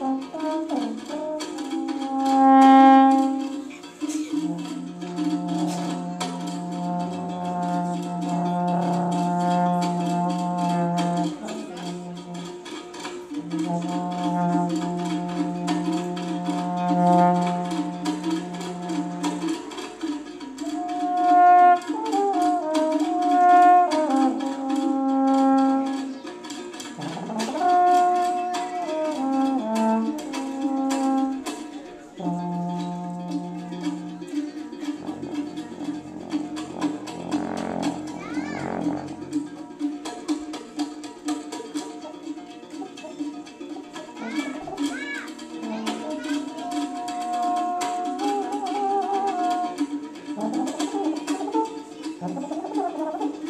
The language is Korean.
Thank ハハハハ!